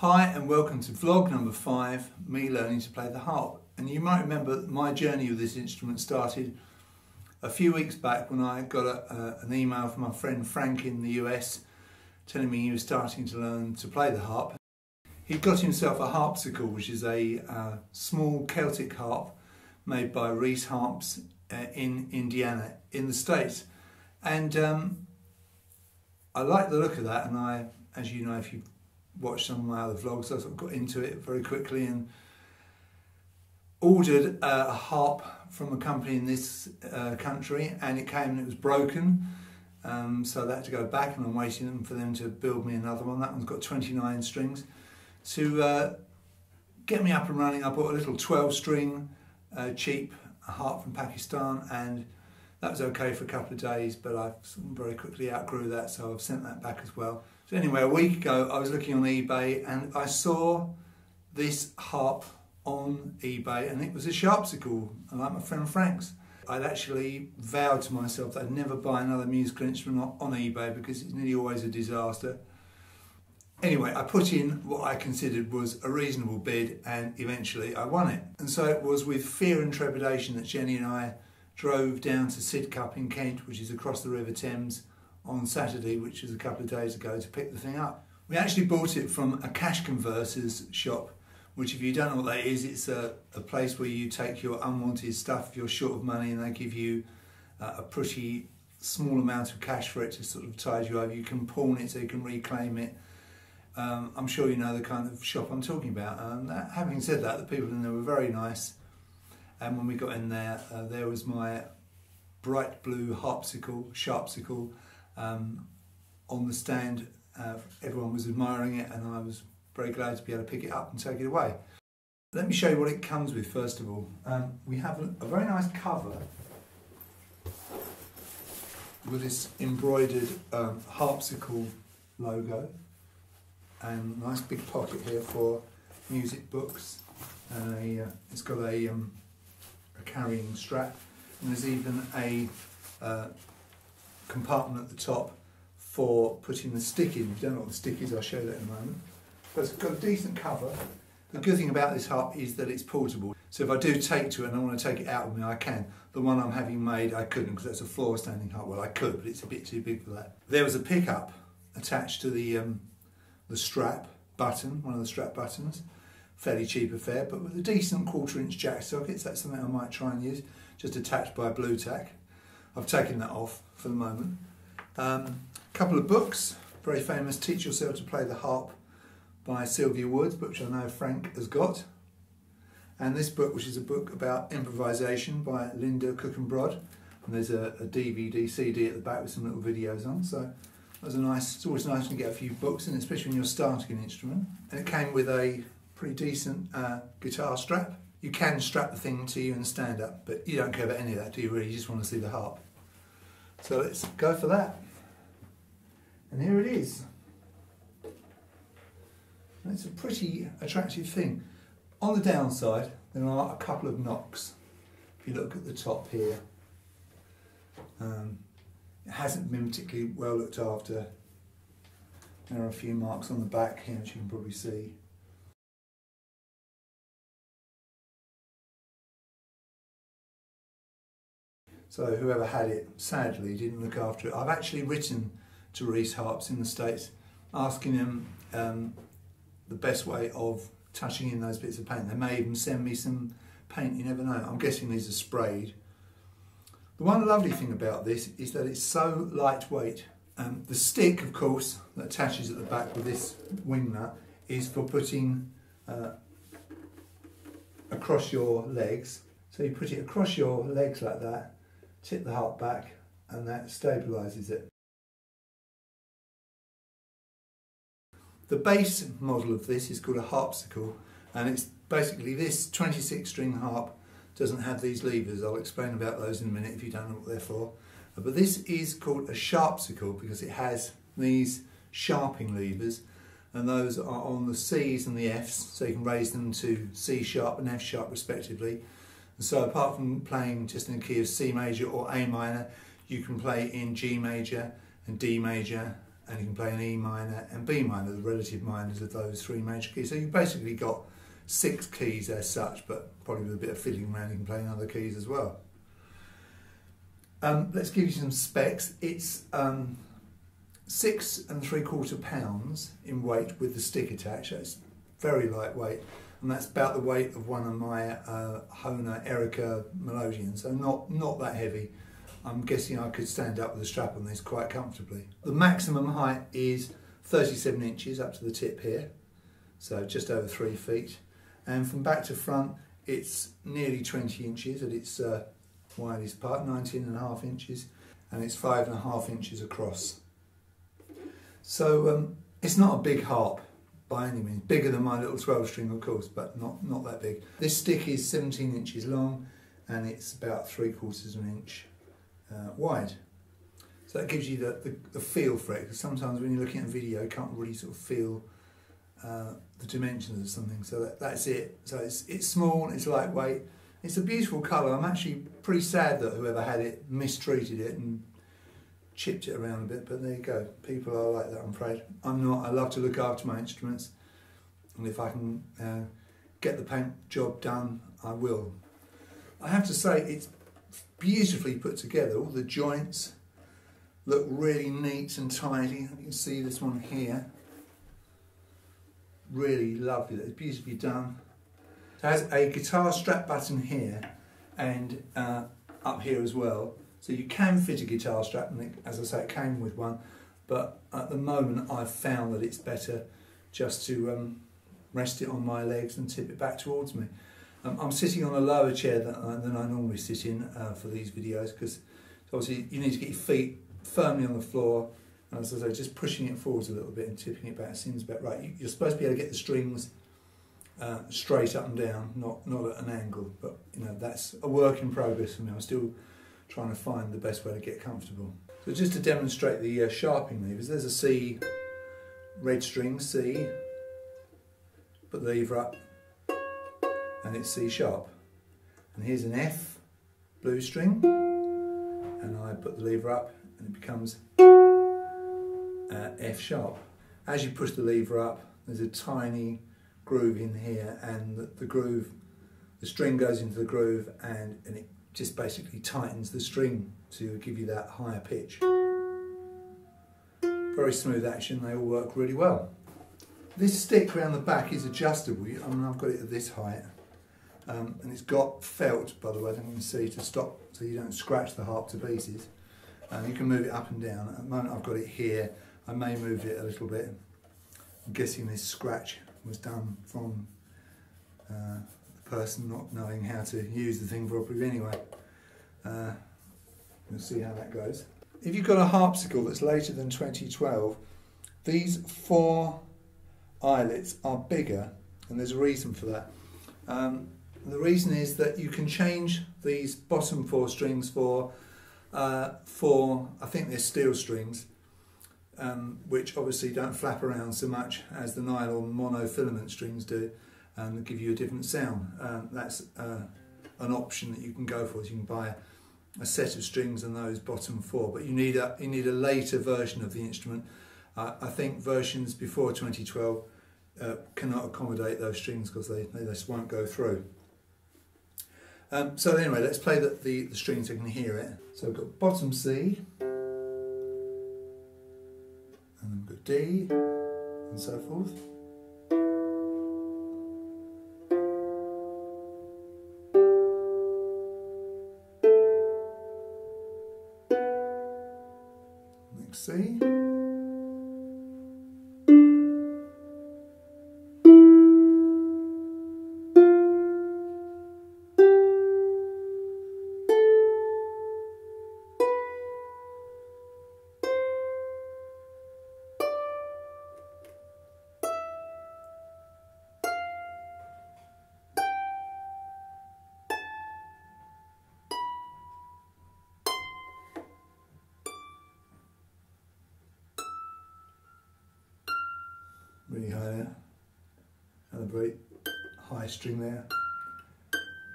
Hi and welcome to vlog number five, me learning to play the harp. And you might remember my journey with this instrument started a few weeks back when I got a, an email from my friend Frank in the US telling me he was starting to learn to play the harp. He'd got himself a Harpsicle, which is a small Celtic harp made by Rees Harps uh, in Indiana in the States. And um, I like the look of that and I, as you know, if you've watched some of my other vlogs, I sort of got into it very quickly and ordered a harp from a company in this uh, country and it came and it was broken. Um, so I had to go back and I'm waiting for them to build me another one. That one's got 29 strings. To uh, get me up and running, I bought a little 12 string uh, cheap harp from Pakistan and that was okay for a couple of days, but I very quickly outgrew that, so I've sent that back as well. So anyway, a week ago, I was looking on eBay and I saw this harp on eBay, and it was a Sharpsicle, like my friend Frank's. I'd actually vowed to myself that I'd never buy another musical instrument on eBay because it's nearly always a disaster. Anyway, I put in what I considered was a reasonable bid and eventually I won it. And so it was with fear and trepidation that Jenny and I drove down to Sidcup in Kent, which is across the River Thames, on Saturday, which was a couple of days ago, to pick the thing up. We actually bought it from a cash converters shop, which if you don't know what that is, it's a, a place where you take your unwanted stuff you're short of money and they give you uh, a pretty small amount of cash for it to sort of tide you over. You can pawn it so you can reclaim it. Um, I'm sure you know the kind of shop I'm talking about. And that, having said that, the people in there were very nice. And when we got in there, uh, there was my bright blue Harpsicle, Sharpsicle, um, on the stand. Uh, everyone was admiring it, and I was very glad to be able to pick it up and take it away. Let me show you what it comes with first of all. Um, we have a, a very nice cover with this embroidered um, Harpsicle logo and nice big pocket here for music books and a, uh, it's got a um, a carrying strap, and there's even a uh, compartment at the top for putting the stick in. If you don't know what the stick is, I'll show that in a moment. But it's got a decent cover. The good thing about this harp is that it's portable. So if I do take to it and I want to take it out with me, I can. The one I'm having made, I couldn't because that's a floor standing harp. Well, I could, but it's a bit too big for that. There was a pickup attached to the, um, the strap button, one of the strap buttons fairly cheap affair, but with a decent quarter inch jack sockets, that's something I might try and use, just attached by Blu Tack. I've taken that off for the moment. A um, couple of books, very famous Teach Yourself to Play the Harp by Sylvia Woods, which I know Frank has got. And this book, which is a book about improvisation by Linda Cookenbrod. And Broad. And there's a, a DVD, CD at the back with some little videos on. So that was a nice, it's always nice to get a few books in, especially when you're starting an instrument. And it came with a pretty decent uh, guitar strap. You can strap the thing to you and stand up, but you don't care about any of that, do you really? You just want to see the harp. So let's go for that. And here it is. And it's a pretty attractive thing. On the downside, there are a couple of knocks. If you look at the top here, um, it hasn't been particularly well looked after. There are a few marks on the back here, which you can probably see. So whoever had it, sadly, didn't look after it. I've actually written to Rees Harps in the States asking him um, the best way of touching in those bits of paint. They may even send me some paint, you never know. I'm guessing these are sprayed. The one lovely thing about this is that it's so lightweight. Um, the stick, of course, that attaches at the back with this wing nut is for putting uh, across your legs. So you put it across your legs like that tip the harp back and that stabilises it. The base model of this is called a Harpsicle and it's basically this 26 string harp doesn't have these levers. I'll explain about those in a minute if you don't know what they're for. But this is called a Sharpsicle because it has these sharping levers and those are on the C's and the F's so you can raise them to C sharp and F sharp respectively so apart from playing just in the key of C major or A minor, you can play in G major and D major and you can play an E minor and B minor, the relative minors of those three major keys. So you've basically got six keys as such, but probably with a bit of fiddling around you can play in other keys as well. Um, let's give you some specs. It's um, six and three quarter pounds in weight with the stick attached. It's very lightweight, and that's about the weight of one of my uh, Hohner Erica Melodeons, so not, not that heavy. I'm guessing I could stand up with a strap on this quite comfortably. The maximum height is 37 inches up to the tip here, so just over three feet. And from back to front, it's nearly 20 inches at its uh, widest part, 19 and a half inches, and it's five and a half inches across. So um, it's not a big harp by any means, bigger than my little 12 string of course, but not, not that big. This stick is 17 inches long and it's about three quarters of an inch uh, wide. So that gives you the, the, the feel for it, because sometimes when you're looking at a video you can't really sort of feel uh, the dimensions of something. So that, that's it. So it's, it's small, it's lightweight, it's a beautiful colour. I'm actually pretty sad that whoever had it mistreated it and chipped it around a bit, but there you go. People are like that, I'm afraid. I'm not. I love to look after my instruments, and if I can uh, get the paint job done, I will. I have to say, it's beautifully put together. All the joints look really neat and tidy. You can see this one here. Really lovely. It's beautifully done. It has a guitar strap button here and uh, up here as well. So you can fit a guitar strap, and it, as I say, it came with one. But at the moment, I've found that it's better just to um, rest it on my legs and tip it back towards me. Um, I'm sitting on a lower chair than, uh, than I normally sit in uh, for these videos because obviously you need to get your feet firmly on the floor and as I say, just pushing it forwards a little bit and tipping it back seems about right. You, are supposed to be able to get the strings uh, straight up and down, not not at an angle. But you know that's a work in progress for me. I'm still trying to find the best way to get comfortable. So just to demonstrate the uh, sharping levers, there's a C red string C. The lever up, and it's C sharp. And here's an F blue string, and I put the lever up, and it becomes uh, F sharp. As you push the lever up, there's a tiny groove in here and the, the groove, the string goes into the groove and, and it just basically tightens the string to give you that higher pitch. Very smooth action, they all work really well. This stick around the back is adjustable. I mean, I've got it at this height. Um, and it's got felt, by the way, I can see, to stop so you don't scratch the harp to pieces. Um, you can move it up and down. At the moment I've got it here. I may move it a little bit. I'm guessing this scratch was done from uh, person not knowing how to use the thing properly anyway. Uh, we'll see how that goes. If you've got a Harpsicle that's later than 2012, these four eyelets are bigger and there's a reason for that. Um, the reason is that you can change these bottom four strings for, uh, for I think they're steel strings, um, which obviously don't flap around so much as the nylon monofilament strings do and give you a different sound. Um, that's uh, an option that you can go for. You can buy a set of strings and those bottom four, but you need a, you need a later version of the instrument. Uh, I think versions before 2012 uh, cannot accommodate those strings because they, they just won't go through. Um, so anyway, let's play the, the, the strings so you can hear it. So we've got bottom C, and then we've got D, and so forth. Very high string there.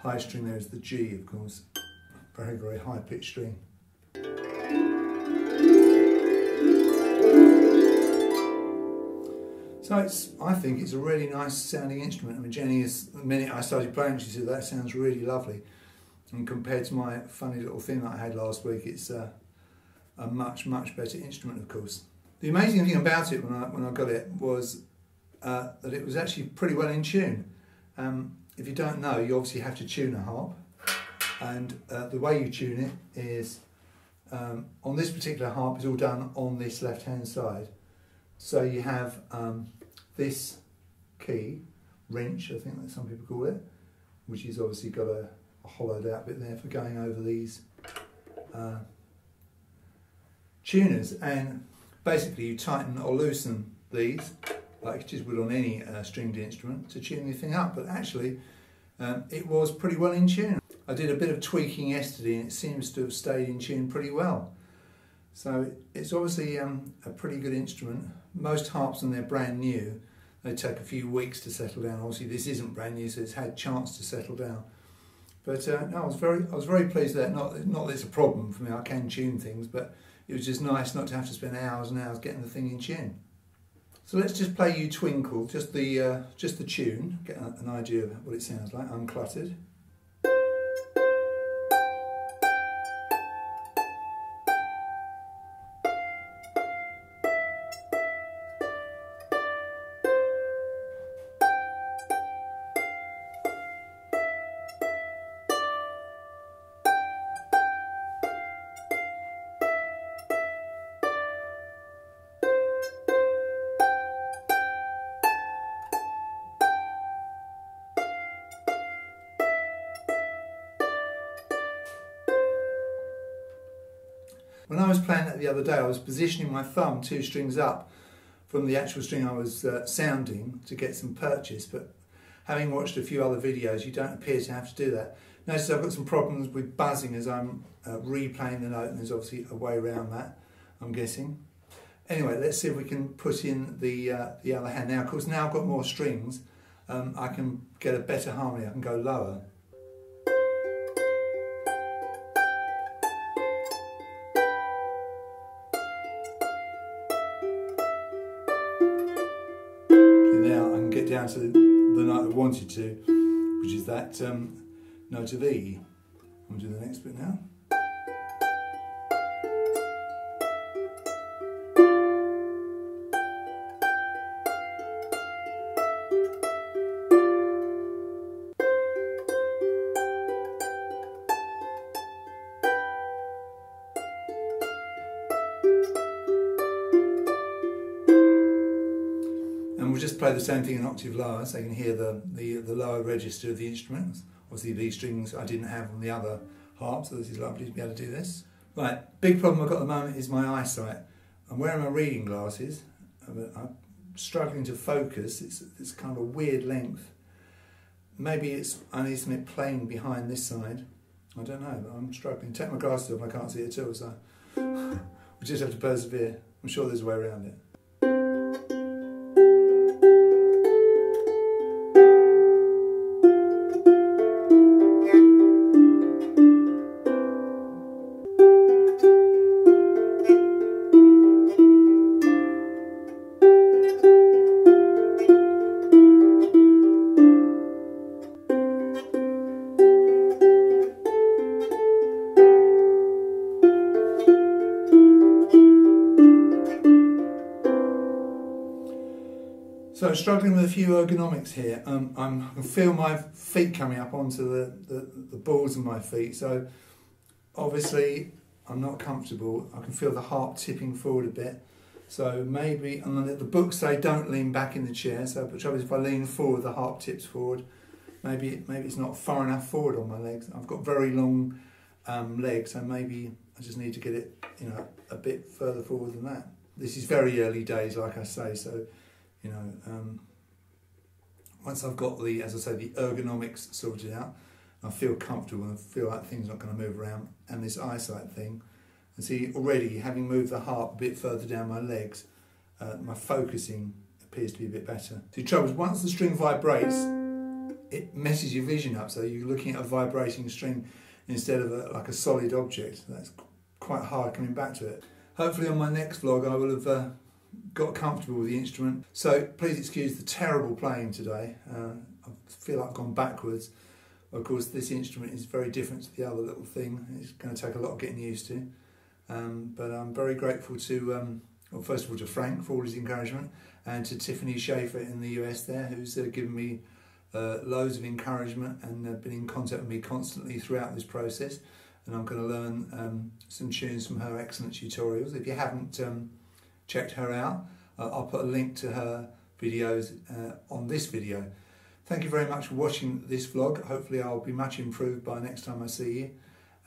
High string there is the G, of course. Very, very high pitched string. So it's, I think it's a really nice sounding instrument. I mean, Jenny, is, the minute I started playing, she said that sounds really lovely. And compared to my funny little thing that I had last week, it's uh, a much, much better instrument, of course. The amazing thing about it when I, when I got it was uh, that it was actually pretty well in tune. Um, if you don't know, you obviously have to tune a harp. And uh, the way you tune it is, um, on this particular harp, it's all done on this left-hand side. So you have um, this key, wrench, I think that some people call it, which has obviously got a, a hollowed out bit there for going over these uh, tuners. And basically you tighten or loosen these, like would on any uh, stringed instrument, to tune the thing up. But actually, um, it was pretty well in tune. I did a bit of tweaking yesterday and it seems to have stayed in tune pretty well. So it's obviously um, a pretty good instrument. Most harps when they're brand new, they take a few weeks to settle down. Obviously this isn't brand new, so it's had chance to settle down. But uh, no, I was very, I was very pleased with that. Not, not that it's a problem for me. I can tune things, but it was just nice not to have to spend hours and hours getting the thing in tune. So let's just play you Twinkle, just the, uh, just the tune, get an idea of what it sounds like, uncluttered. When I was playing that the other day, I was positioning my thumb two strings up from the actual string I was uh, sounding to get some purchase, but having watched a few other videos, you don't appear to have to do that. Notice I've got some problems with buzzing as I'm uh, replaying the note, and there's obviously a way around that, I'm guessing. Anyway, let's see if we can put in the, uh, the other hand. Now, of course, now I've got more strings, um, I can get a better harmony, I can go lower. Down to the note I wanted to, which is that um, note of E. I'm going to do the next bit now. And we'll just play the same thing an octave lower so you can hear the, the, the lower register of the instruments. Obviously these strings I didn't have on the other harp, so this is lovely to be able to do this. Right, big problem I've got at the moment is my eyesight. I'm wearing my reading glasses, I'm struggling to focus. It's, it's kind of a weird length. Maybe it's I need something plain behind this side. I don't know, but I'm struggling. Take my glasses off, I can't see at all, so we just have to persevere. I'm sure there's a way around it. So struggling with a few ergonomics here. Um, I can feel my feet coming up onto the, the, the balls of my feet. So obviously I'm not comfortable. I can feel the harp tipping forward a bit. So maybe, and the books say don't lean back in the chair. So the trouble is if I lean forward, the harp tips forward. Maybe, maybe it's not far enough forward on my legs. I've got very long um, legs, so maybe I just need to get it, you know, a bit further forward than that. This is very early days, like I say, so you know, um, once I've got the, as I say, the ergonomics sorted out, I feel comfortable and I feel like things not going to move around. And this eyesight thing, and see already having moved the harp a bit further down my legs, uh, my focusing appears to be a bit better. The trouble is once the string vibrates, it messes your vision up. So you're looking at a vibrating string instead of a, like a solid object. That's quite hard coming back to it. Hopefully on my next vlog I will have uh, got comfortable with the instrument. So please excuse the terrible playing today. Uh, I feel like I've gone backwards. Of course, this instrument is very different to the other little thing. It's going to take a lot of getting used to. Um, but I'm very grateful to, um, well, first of all, to Frank for all his encouragement and to Tiffany Shaefer in the US there, who's uh, given me uh, loads of encouragement and uh, been in contact with me constantly throughout this process. And I'm going to learn um, some tunes from her excellent tutorials. If you haven't um, checked her out, uh, I'll put a link to her videos uh, on this video. Thank you very much for watching this vlog. Hopefully I'll be much improved by next time I see you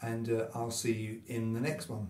and uh, I'll see you in the next one.